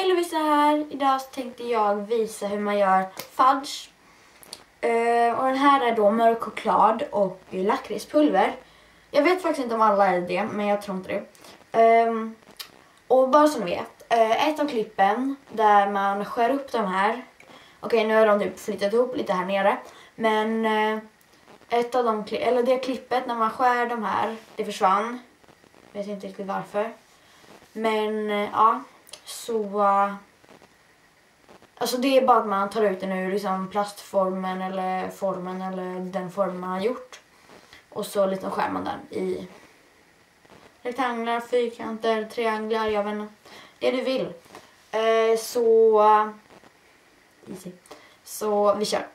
Hej Lovisa här! Idag så tänkte jag visa hur man gör fudge. Uh, och den här är då mörk choklad och lakritspulver. Jag vet faktiskt inte om alla är det, men jag tror inte det. Um, och bara så ni vet, uh, ett av klippen där man skär upp de här. Okej, nu har de typ flyttat ihop lite här nere. Men uh, ett av de, kli- eller det klippet när man skär de här, det försvann. Vet inte riktigt varför. Men ja, så... Alltså det är bara att man tar ut den ur liksom plastformen eller formen eller den form man har gjort. Och så liksom skär man den i rektanglar, fyrkanter, trianglar, jag vet inte. Det du vill. Eh, så... Easy. Så vi kör.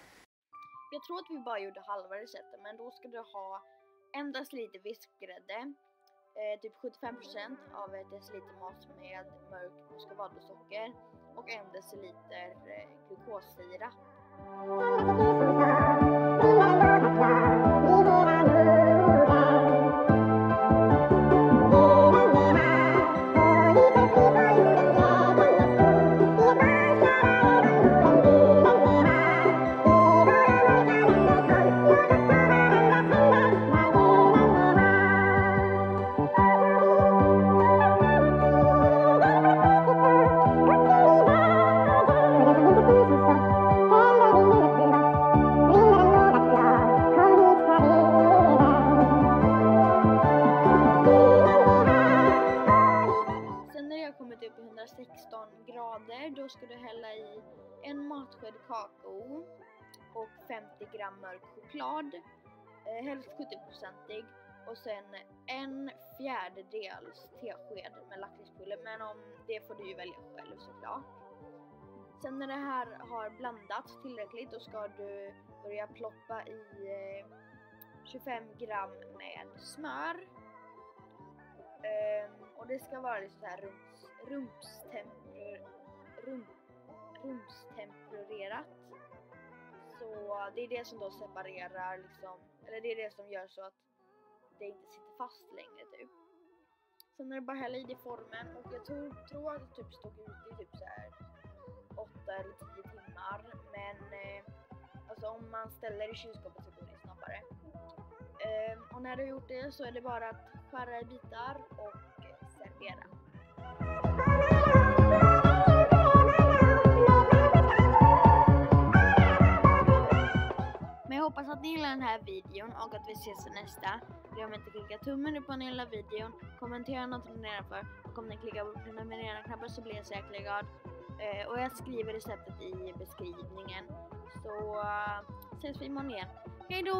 Jag tror att vi bara gjorde halva receptet men då ska du ha endast lite vispgrädde, eh, typ 75% av ett deciliter mat med mörk muscovado-socker och en deciliter eh, glukossirap. Kommit upp i 116 grader då ska du hälla i en matsked kakao och 50 gram mörk choklad, eh, helst 70-procentig och sen en fjärdedels tesked med lakritspulver men om det får du ju välja själv såklart. Sen när det här har blandats tillräckligt då ska du börja ploppa i eh, 25 gram med smör Um, och det ska vara lite så här runt rumstempor, rum, rumstempererat. Så det är det som då separerar liksom, eller det är det som gör så att det inte sitter fast längre typ. Sen är det bara hälla i det i formen och jag tror, tror att det typ stod ute i typ så här 8 eller 10 timmar men eh, alltså om man ställer i kylskåpet så går det snabbare. Eh, och när du har gjort det så är det bara att skära i bitar och servera. Hoppas att ni gillar den här videon och att vi ses i nästa. Glöm inte att klicka tummen upp om ni gillar videon, kommentera något ni är för och om ni klickar på prenumerera-knappen så blir jag så jäkla glad. Eh, och jag skriver receptet i beskrivningen. Så uh, ses vi imorgon igen. Hejdå!